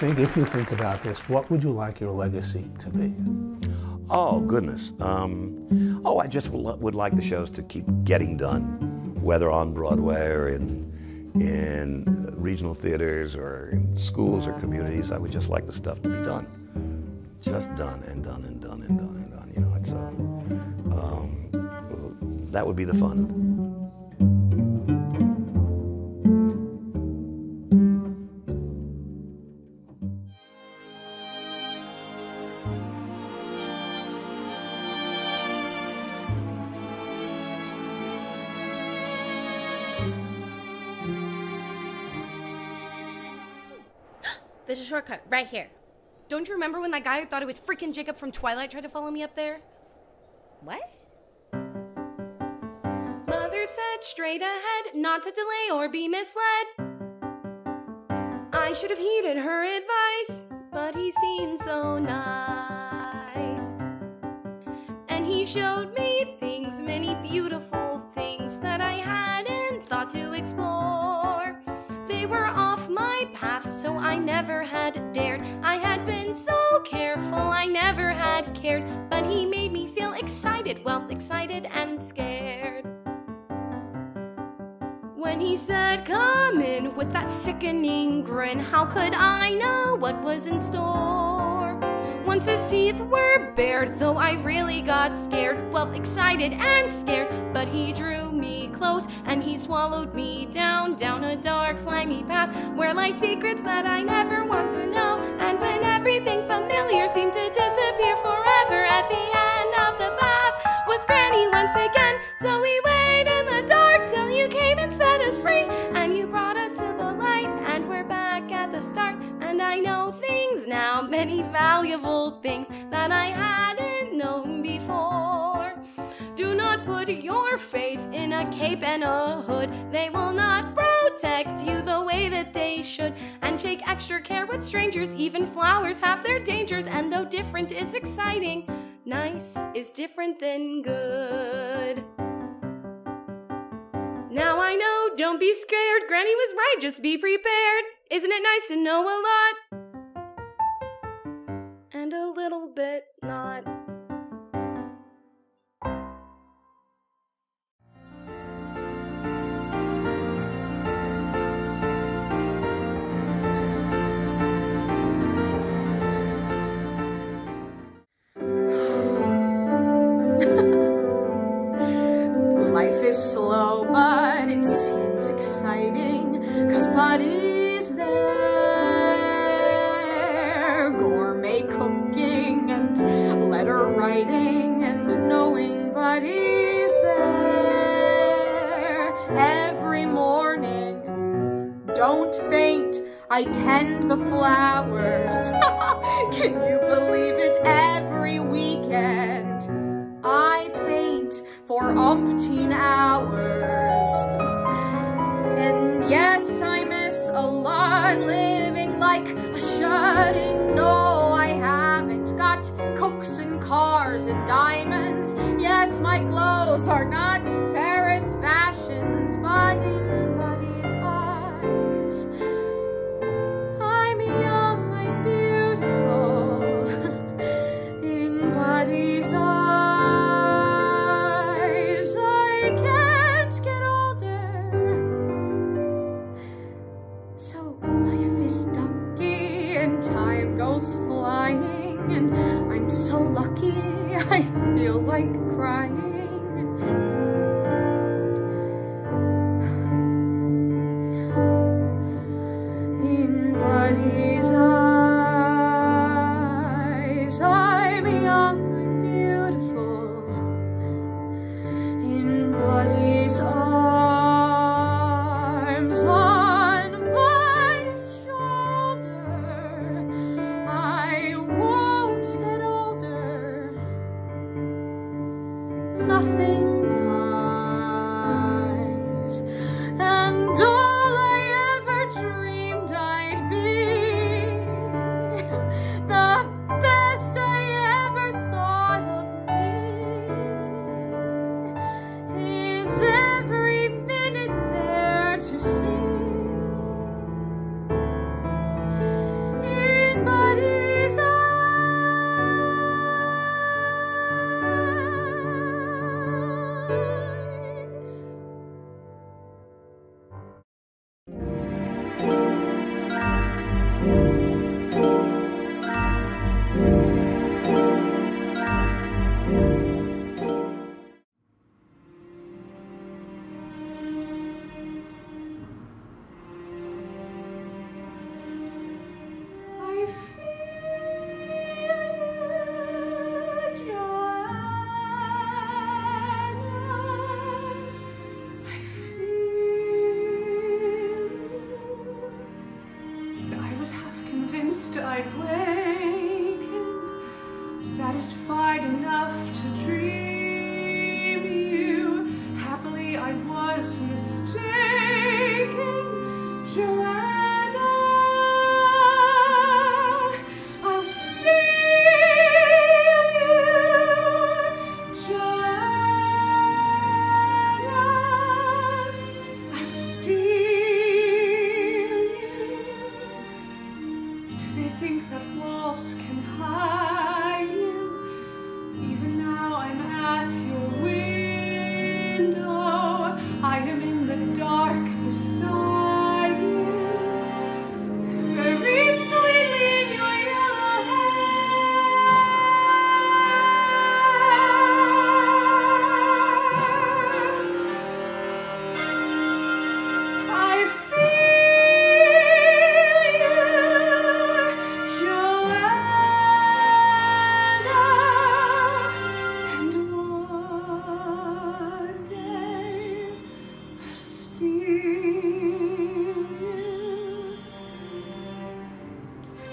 Think, if you think about this, what would you like your legacy to be? Oh, goodness. Um, oh, I just would like the shows to keep getting done, whether on Broadway or in, in regional theaters or in schools or communities. I would just like the stuff to be done. Just done and done and done and done and done. You know, it's, uh, um, that would be the fun. Shortcut right here. Don't you remember when that guy who thought it was freaking Jacob from Twilight tried to follow me up there? What? Mother said straight ahead, not to delay or be misled. I should have heeded her advice, but he seemed so nice. And he showed me things, many beautiful things that I hadn't thought to explore. They were off path, so I never had dared. I had been so careful, I never had cared. But he made me feel excited, well, excited and scared. When he said, Come in with that sickening grin, how could I know what was in store? Once his teeth were bared, though I really got scared, well, excited and scared, but he drew me close and he swallowed me down, down a dark, slimy path where lie secrets that I never want to know. And when everything familiar seemed to disappear forever at the end of the path, was Granny once again. So we wait in the dark till you came and set us free, and you brought us to the light, and we're back at the start. And I know many valuable things that I hadn't known before. Do not put your faith in a cape and a hood. They will not protect you the way that they should. And take extra care with strangers. Even flowers have their dangers. And though different is exciting, nice is different than good. Now I know, don't be scared. Granny was right, just be prepared. Isn't it nice to know a lot? And a little bit not. Life is slow, but it seems exciting, cause Buddy's Buddy's there. Every morning, don't faint, I tend the flowers. Can you believe it? Every weekend, I paint for umpteen hours. nothing. satisfied enough to dream.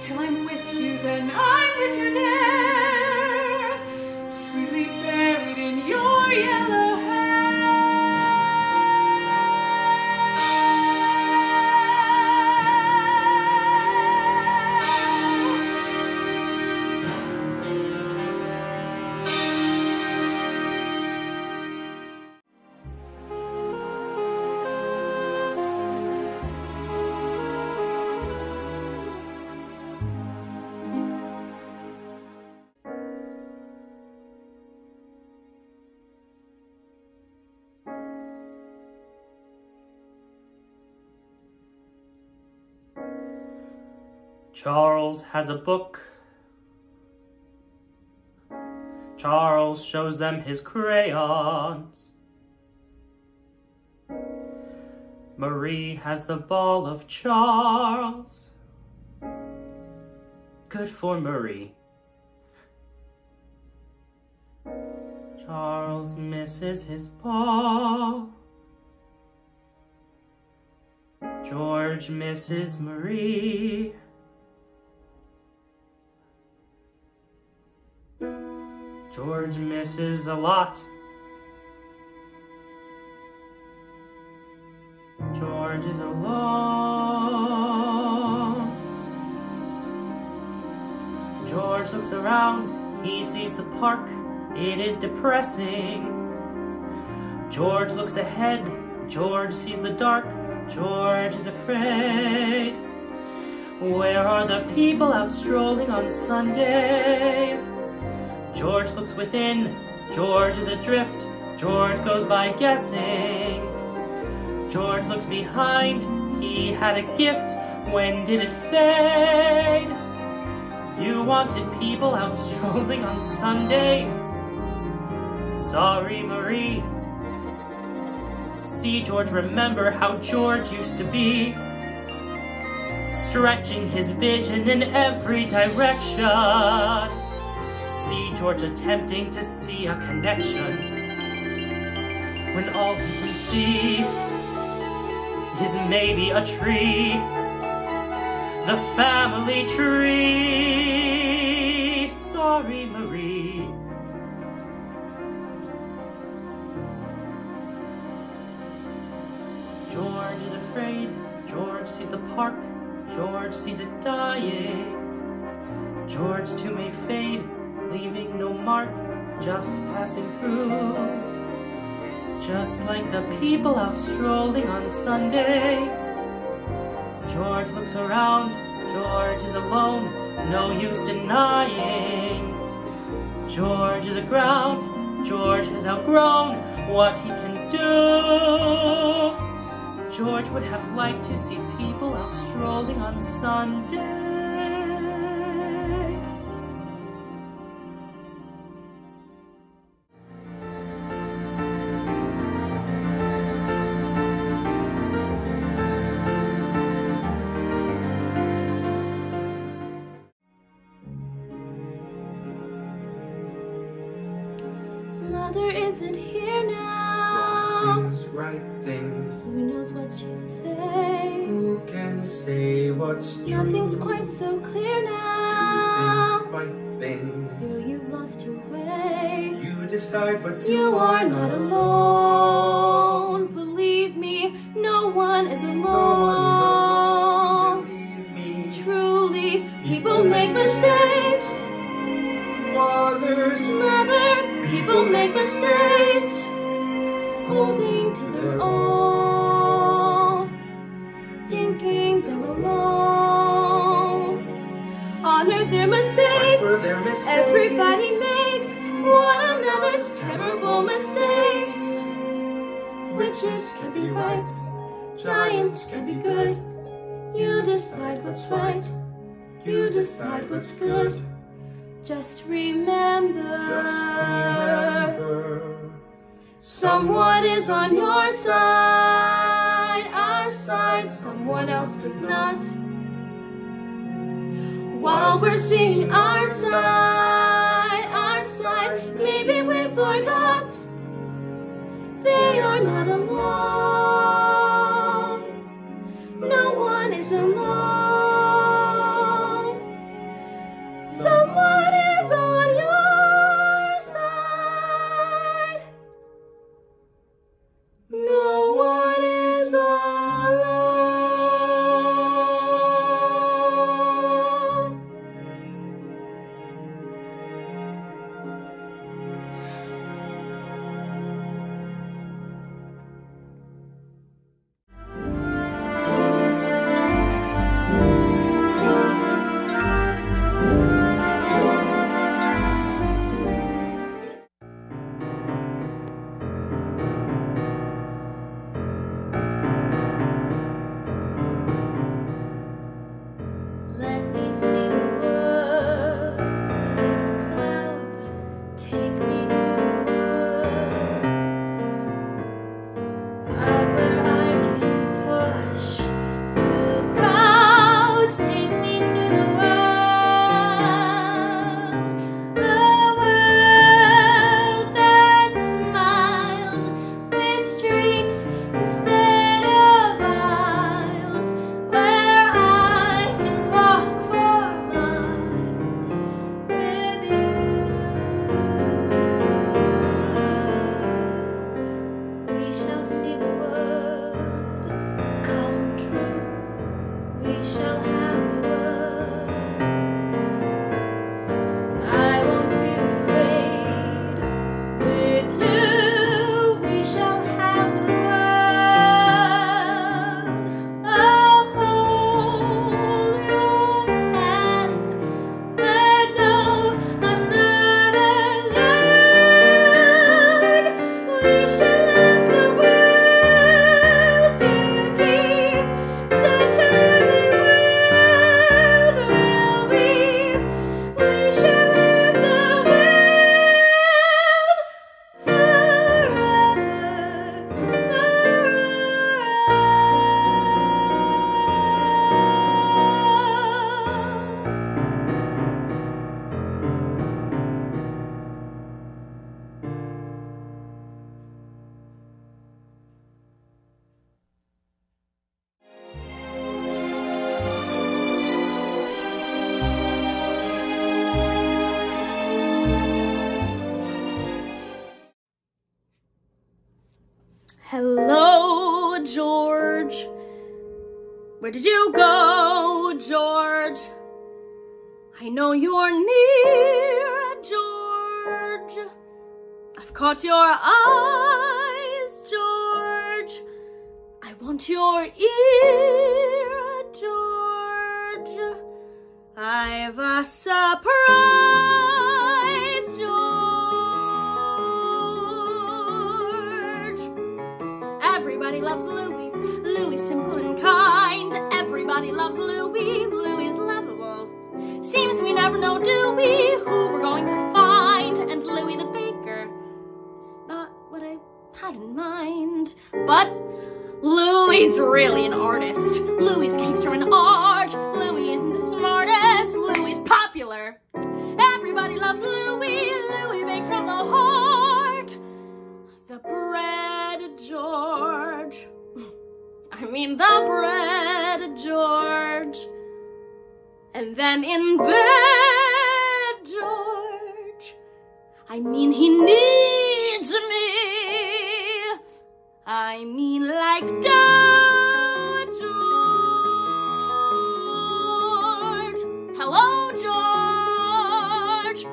till I'm with you, then. Charles has a book. Charles shows them his crayons. Marie has the ball of Charles. Good for Marie. Charles misses his ball. George misses Marie. George misses a lot. George is alone. George looks around, he sees the park, it is depressing. George looks ahead, George sees the dark, George is afraid. Where are the people out strolling on Sunday? George looks within, George is adrift, George goes by guessing. George looks behind, he had a gift, when did it fade? You wanted people out strolling on Sunday. Sorry, Marie. See, George, remember how George used to be. Stretching his vision in every direction. See George attempting to see a connection. When all he can see is maybe a tree. The family tree. Sorry, Marie. George is afraid. George sees the park. George sees it dying. George too may fade, leaving no mark, just passing through. Just like the people out strolling on Sunday. George looks around, George is alone, no use denying. George is aground, George has outgrown what he can do. George would have liked to see people out strolling on Sunday. What's true? Nothing's quite so clear now. Things, things. Feel you've lost your way. You decide, but You you are not alone. Believe me, no one is No one is alone. alone. Truly, people make mistakes. Fathers, Mothers, people make mistakes. Holding to their own. Mistakes. Everybody makes one another's terrible mistakes. Witches can be right, giants can be good. You decide what's right, you decide what's good. Just remember, Just remember. someone is on your side, our side, someone else is not. While we're seeing our side, our side, maybe we forgot they are not alone. Where did you go, George? I know you're near, George. I've caught your eyes, George. I want your ear, George. I've a surprise, George. Everybody loves Louis. Louis simple and kind. Everybody loves Louis. Louis lovable. Seems we never know, do we, who we're going to find. And Louis the baker is not what I had in mind. But Louis really an artist. Louis cakes are an art. Louis isn't the smartest. Louis is popular. Everybody loves Louis. Louis bakes from the heart. The bread, George. I mean the bread, George. And then in bed, George. I mean he needs me. I mean like dough, George. Hello, George.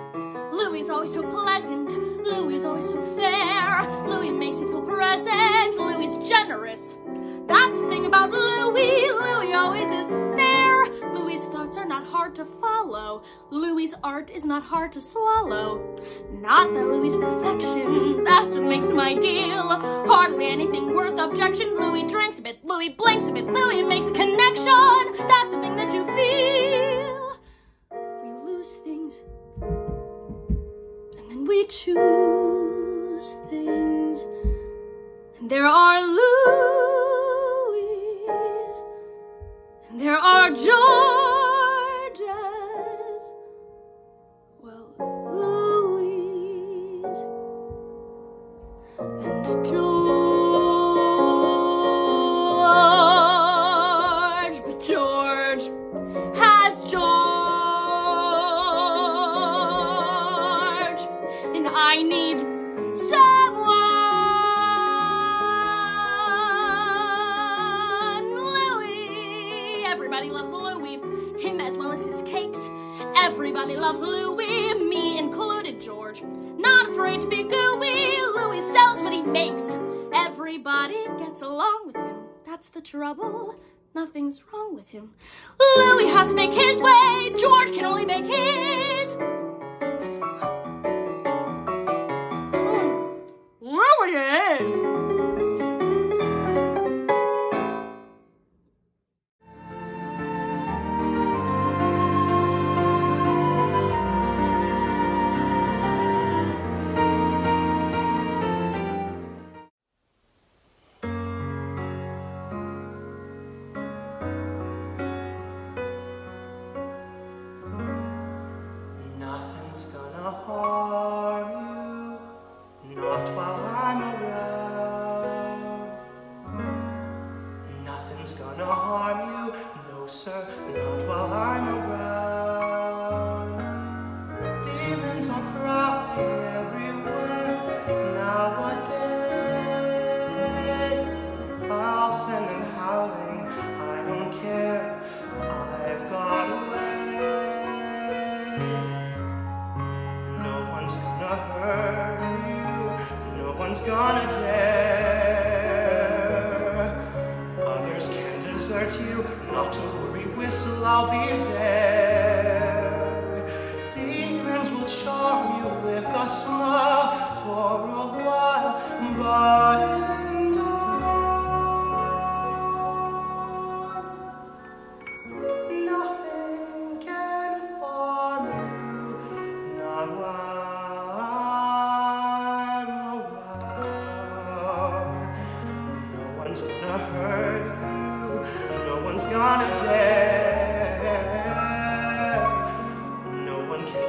Louis is always so pleasant. Louis is always so fair. Louis makes you feel present. Louis is generous. That's the thing about Louis. Always is there. Louis' thoughts are not hard to follow. Louis' art is not hard to swallow. Not that Louis' perfection, that's what makes him ideal. Hardly anything worth objection. Louis drinks a bit, Louis blinks a bit, Louis makes a connection. That's the thing that you feel. We lose things, and then we choose things. And there are Louis, there are Georges. Well, Louis and George, With him. Louis has to make his way. George can only make his. Louis is.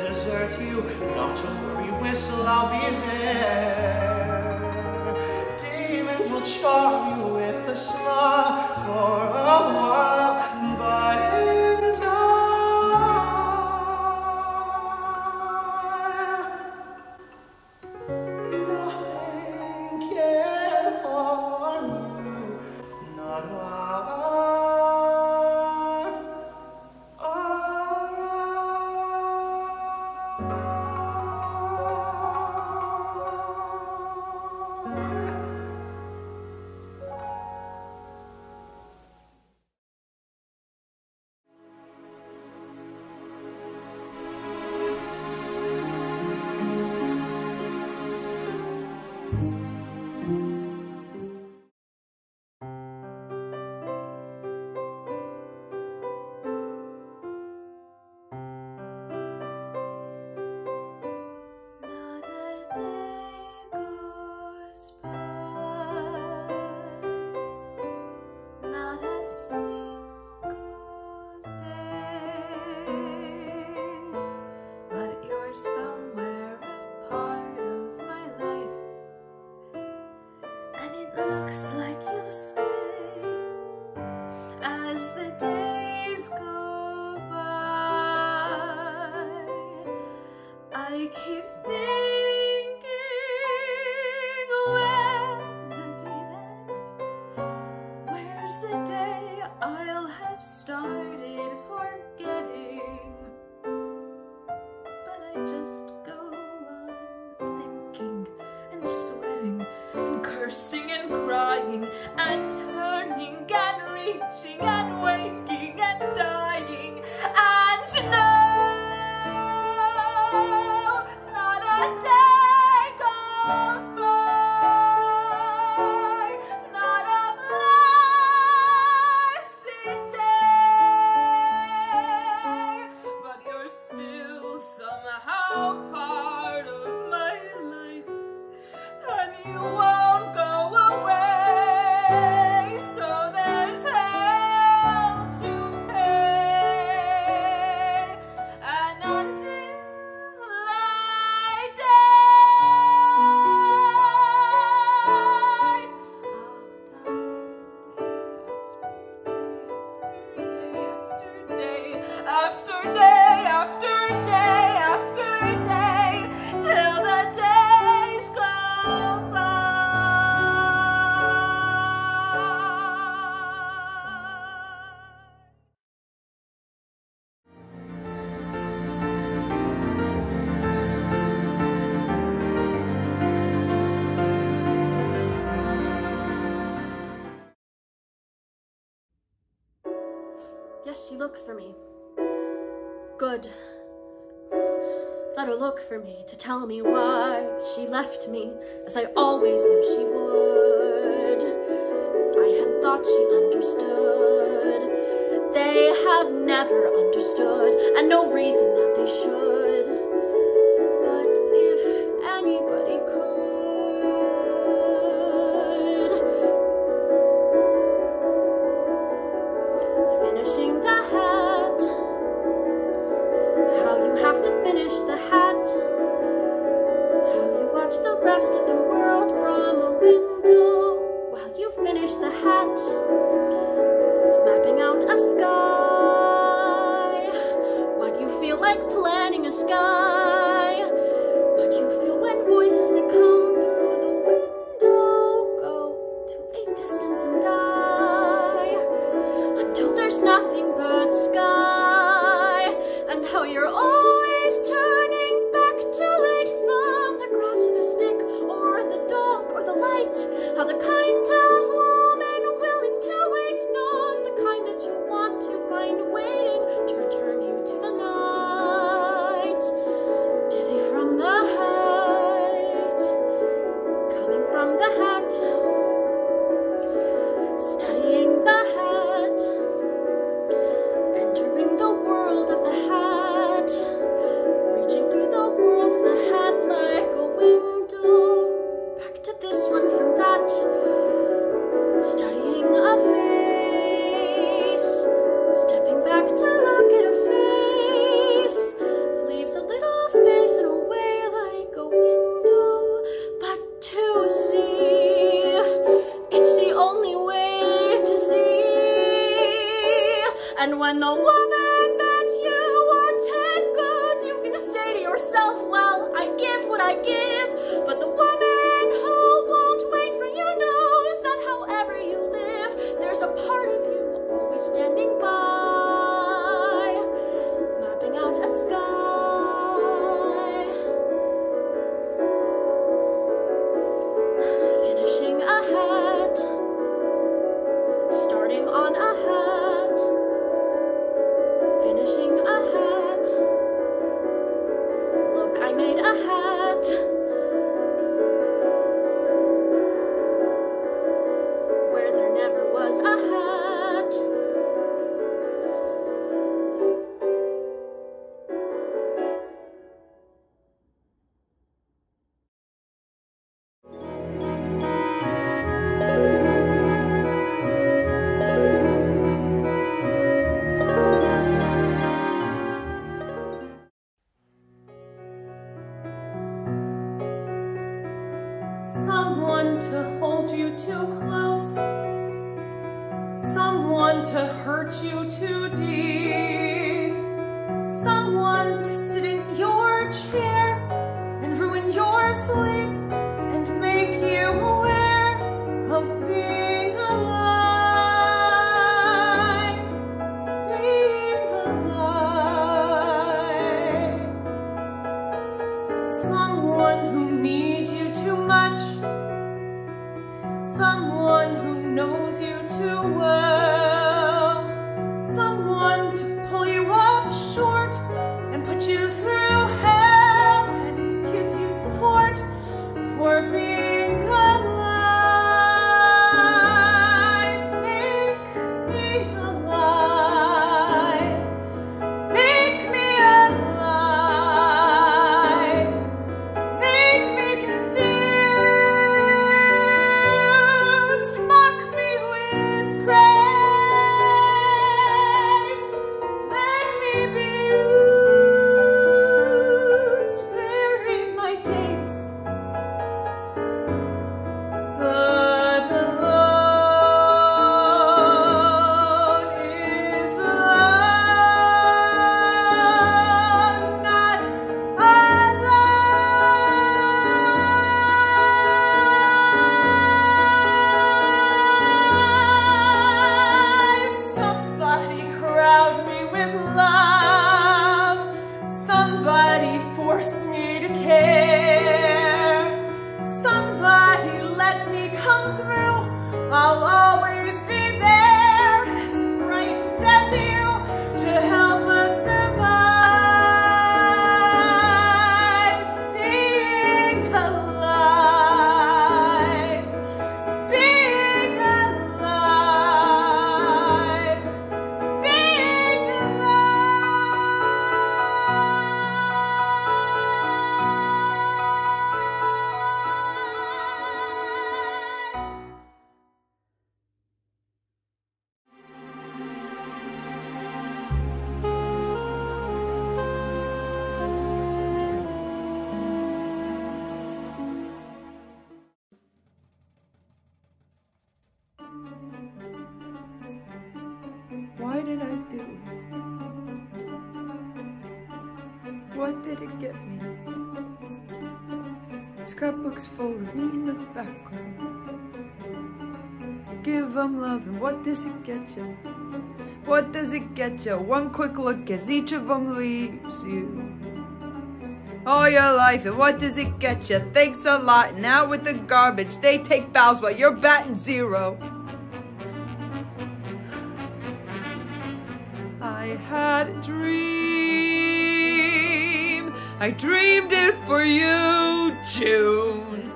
Desert you. Not to worry, whistle, I'll be there. Demons will charm you with a smile for a while, looks for me. Good. Let her look for me to tell me why she left me, as I always knew she would. I had thought she understood. They have never understood, and no reason that they should. Full of me in the background. Give them love, and what does it get you? What does it get you? One quick look as each of them leaves you. All your life, and what does it get you? Thanks a lot, now with the garbage. They take bows while you're batting zero. I had a dream. I dreamed it for you, June.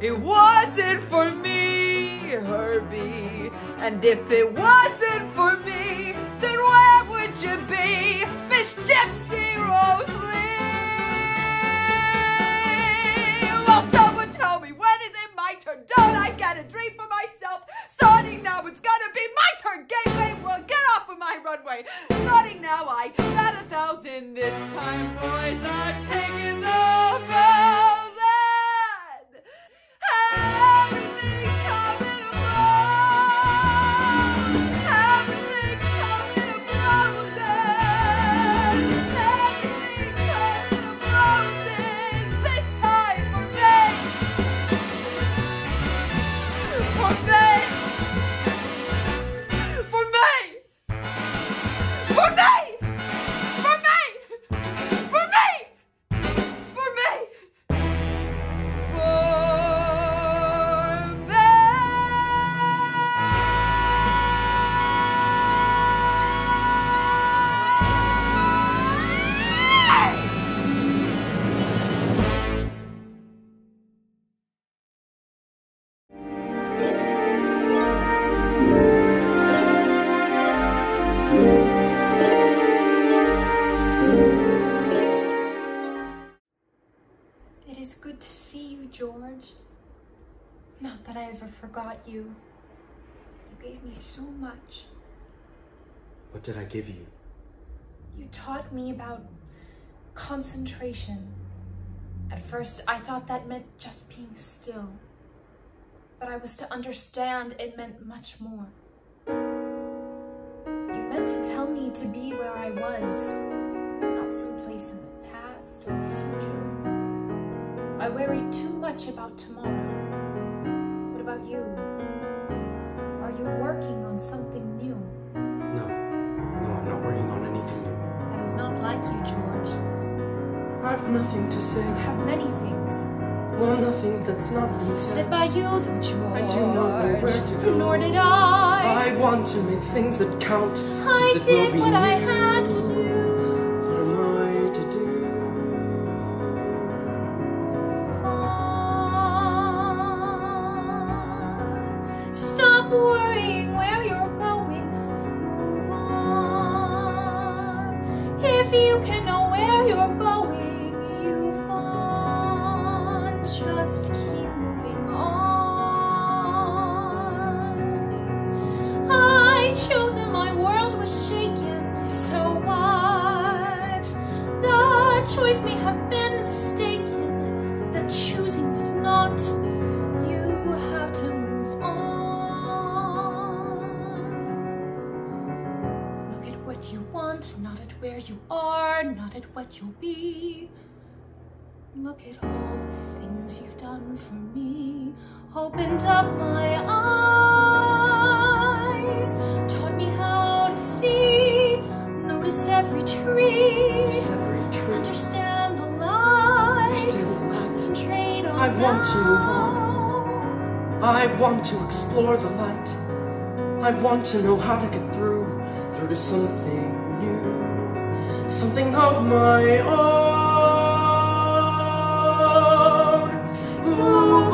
It wasn't for me, Herbie. And if it wasn't for me, then where would you be, Miss Gypsy Rose Lee? See you, George. Not that I ever forgot you. You gave me so much. What did I give you? You taught me about concentration. At first, I thought that meant just being still. But I was to understand it meant much more. You meant to tell me to be where I was, not someplace in the past or future. I worry too much about tomorrow. What about you? Are you working on something new? No. No, I'm not working on anything new. That is not like you, George. I've nothing to say. I have many things. Well, nothing that's not been Sit said. by you, though, George. I do not know where to go. Nor did I. I want to make things that count. I since it will did what I had to do. Just keep moving on. I chose and my world was shaken. So what? The choice may have been mistaken. Choosing was not. You have to move on. Look at what you want, not at where you are, not at what you'll be. Look at all the things you've done for me. Opened up my eyes, taught me how to see. Notice every tree, This every tree. understand the light. Understand the light. Concentrate on I want to move on. I want to explore the light. I want to know how to get through, through to something new, something of my own.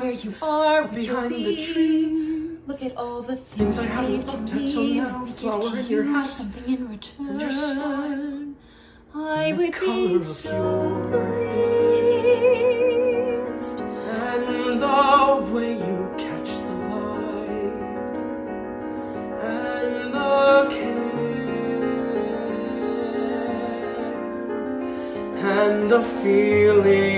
where you are, behind the tree. Look at all the Things things, I haven't to looked at till now. Flower in your you hat. something in return. And your smile. I would be so your pleased. And the way you catch the light And the care And the feeling